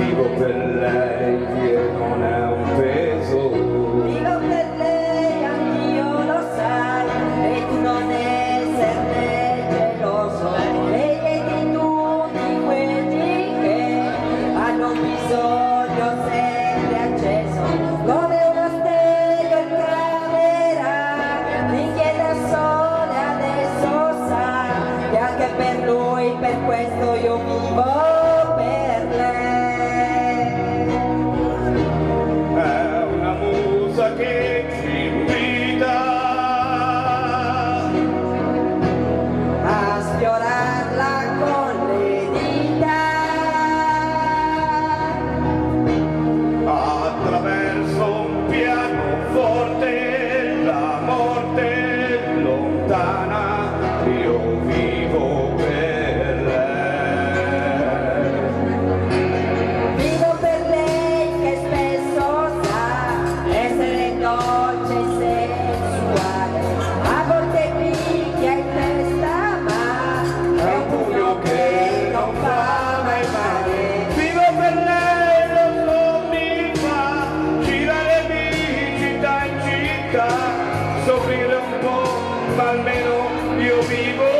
vivo per lei che non è un peso. Vivo per lei anch'io lo sai e tu non esserne geloso. E lei è di tutti quelli che hanno bisogno sempre acceso come una stella graverà finché da sole adesso sa che anche per lui per questo io vivo. So bring it Palmero, you'll.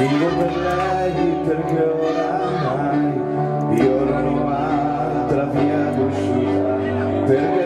Vivo per lei perché oramai io non ho altra via d'uscita.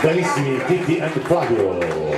Bravissimi Titi and Flavio.